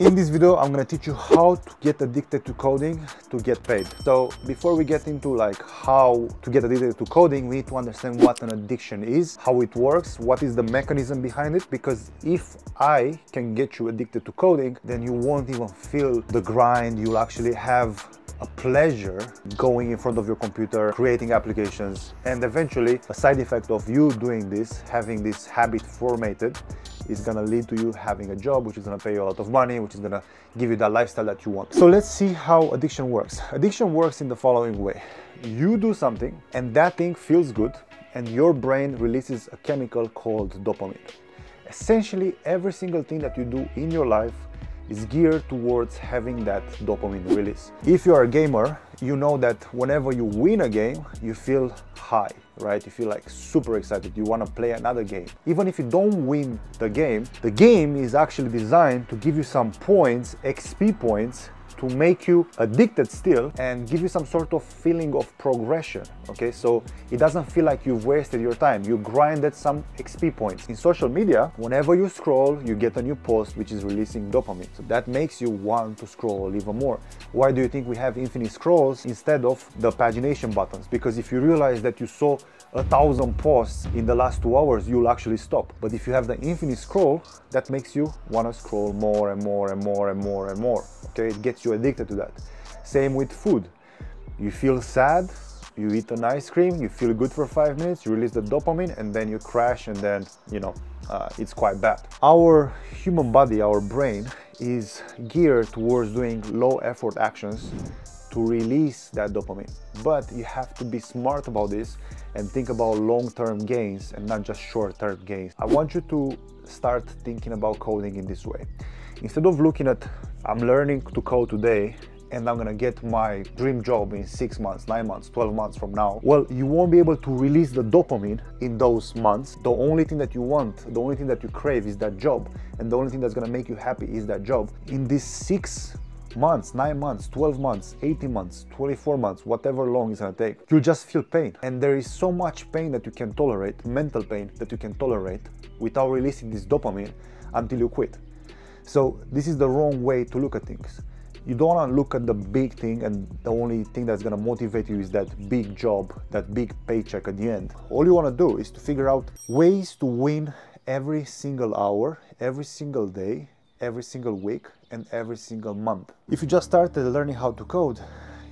In this video, I'm gonna teach you how to get addicted to coding to get paid. So before we get into like how to get addicted to coding, we need to understand what an addiction is, how it works, what is the mechanism behind it. Because if I can get you addicted to coding, then you won't even feel the grind. You'll actually have a pleasure going in front of your computer, creating applications, and eventually a side effect of you doing this, having this habit formatted, is gonna lead to you having a job which is gonna pay you a lot of money, which is gonna give you that lifestyle that you want. So let's see how addiction works. Addiction works in the following way. You do something and that thing feels good and your brain releases a chemical called dopamine. Essentially, every single thing that you do in your life is geared towards having that dopamine release. If you are a gamer, you know that whenever you win a game, you feel high, right? You feel like super excited. You want to play another game. Even if you don't win the game, the game is actually designed to give you some points, XP points, to make you addicted still and give you some sort of feeling of progression. Okay, so it doesn't feel like you've wasted your time. You grinded some XP points. In social media, whenever you scroll, you get a new post which is releasing dopamine. So that makes you want to scroll even more. Why do you think we have infinite scrolls instead of the pagination buttons? Because if you realize that you saw a thousand posts in the last two hours, you'll actually stop. But if you have the infinite scroll, that makes you want to scroll more and more and more and more and more. Okay, it gets you addicted to that. Same with food. You feel sad, you eat an ice cream, you feel good for five minutes, you release the dopamine, and then you crash, and then you know uh, it's quite bad. Our human body, our brain, is geared towards doing low effort actions to release that dopamine. But you have to be smart about this and think about long-term gains and not just short-term gains. I want you to start thinking about coding in this way. Instead of looking at, I'm learning to code today and I'm gonna get my dream job in six months, nine months, 12 months from now. Well, you won't be able to release the dopamine in those months. The only thing that you want, the only thing that you crave is that job. And the only thing that's gonna make you happy is that job. In these six months, 9 months, 12 months, 18 months, 24 months, whatever long it's gonna take, you'll just feel pain. And there is so much pain that you can tolerate, mental pain that you can tolerate without releasing this dopamine until you quit. So this is the wrong way to look at things. You don't want to look at the big thing and the only thing that's to motivate you is that big job, that big paycheck at the end. All you want to do is to figure out ways to win every single hour, every single day, every single week and every single month. If you just started learning how to code,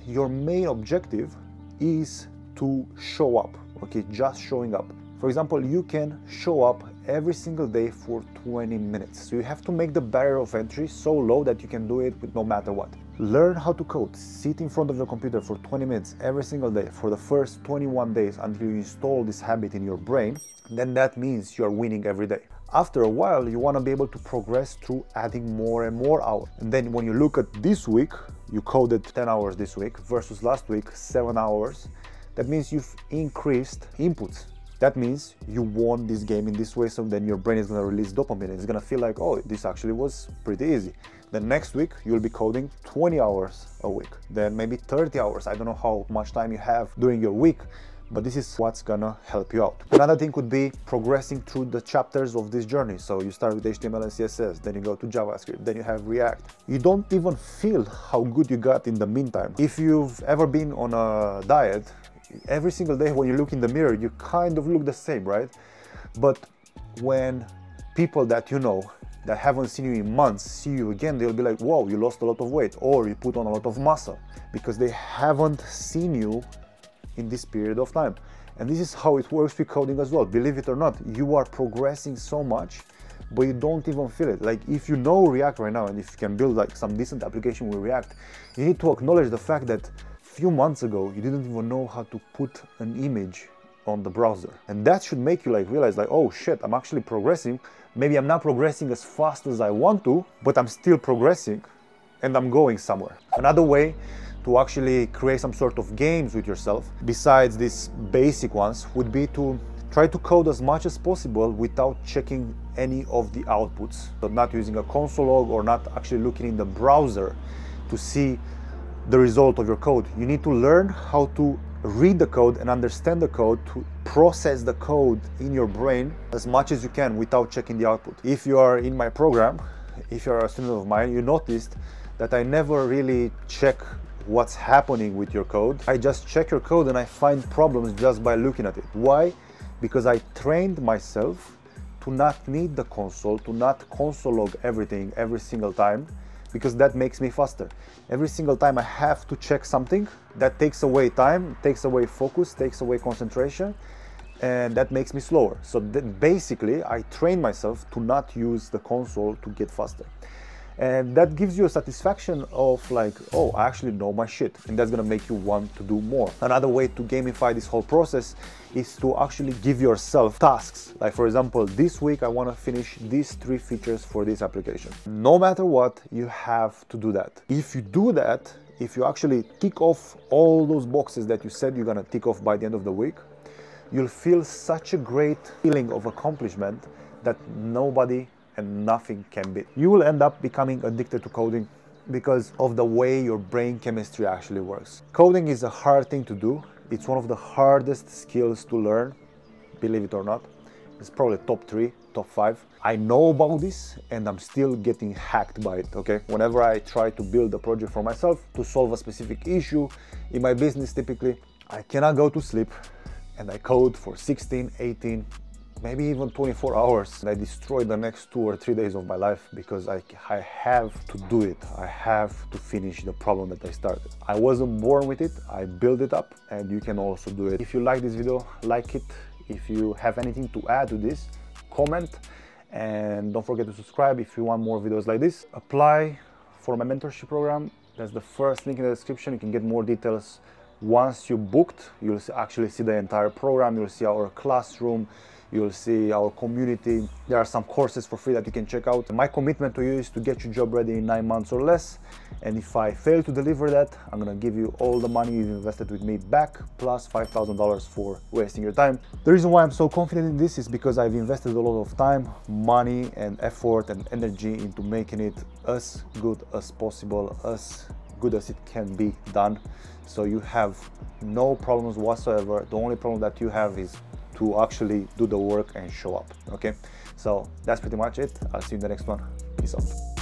your main objective is to show up, okay, just showing up. For example, you can show up every single day for 20 minutes. So you have to make the barrier of entry so low that you can do it with no matter what. Learn how to code. Sit in front of your computer for 20 minutes every single day for the first 21 days until you install this habit in your brain. Then that means you are winning every day after a while you want to be able to progress through adding more and more hours and then when you look at this week you coded 10 hours this week versus last week 7 hours that means you've increased inputs that means you won this game in this way so then your brain is to release dopamine it's to feel like oh this actually was pretty easy then next week you'll be coding 20 hours a week then maybe 30 hours i don't know how much time you have during your week but this is what's gonna help you out. Another thing could be progressing through the chapters of this journey. So you start with HTML and CSS, then you go to JavaScript, then you have React. You don't even feel how good you got in the meantime. If you've ever been on a diet, every single day when you look in the mirror, you kind of look the same, right? But when people that you know that haven't seen you in months see you again, they'll be like, whoa, you lost a lot of weight, or you put on a lot of muscle because they haven't seen you in this period of time. And this is how it works with coding as well. Believe it or not, you are progressing so much, but you don't even feel it. Like if you know React right now and if you can build like some decent application with React, you need to acknowledge the fact that few months ago you didn't even know how to put an image on the browser. And that should make you like realize like, oh shit, I'm actually progressing. Maybe I'm not progressing as fast as I want to, but I'm still progressing and I'm going somewhere. Another way to actually create some sort of games with yourself, besides these basic ones, would be to try to code as much as possible without checking any of the outputs. So not using a console log or not actually looking in the browser to see the result of your code. You need to learn how to read the code and understand the code to process the code in your brain as much as you can without checking the output. If you are in my program, if you're a student of mine, you noticed that I never really check what's happening with your code. I just check your code and I find problems just by looking at it. Why? Because I trained myself to not need the console, to not console log everything every single time, because that makes me faster. Every single time I have to check something, that takes away time, takes away focus, takes away concentration, and that makes me slower. So basically, I train myself to not use the console to get faster and that gives you a satisfaction of like oh i actually know my shit and that's gonna make you want to do more. Another way to gamify this whole process is to actually give yourself tasks. Like for example this week i want to finish these three features for this application. No matter what you have to do that. If you do that if you actually tick off all those boxes that you said you're gonna tick off by the end of the week you'll feel such a great feeling of accomplishment that nobody and nothing can beat. You will end up becoming addicted to coding because of the way your brain chemistry actually works. Coding is a hard thing to do. It's one of the hardest skills to learn, believe it or not. It's probably top three, top five. I know about this and I'm still getting hacked by it, okay? Whenever I try to build a project for myself to solve a specific issue in my business typically, I cannot go to sleep and I code for 16, 18, maybe even 24 hours. I destroy the next two or three days of my life because I, I have to do it. I have to finish the problem that I started. I wasn't born with it, I built it up and you can also do it. If you like this video, like it. If you have anything to add to this, comment and don't forget to subscribe if you want more videos like this. Apply for my mentorship program. That's the first link in the description. You can get more details once you booked. You'll actually see the entire program. You'll see our classroom You'll see our community. There are some courses for free that you can check out. My commitment to you is to get your job ready in nine months or less. And if I fail to deliver that, I'm gonna give you all the money you've invested with me back, plus $5,000 for wasting your time. The reason why I'm so confident in this is because I've invested a lot of time, money, and effort and energy into making it as good as possible, as good as it can be done. So you have no problems whatsoever. The only problem that you have is to actually do the work and show up okay so that's pretty much it i'll see you in the next one peace out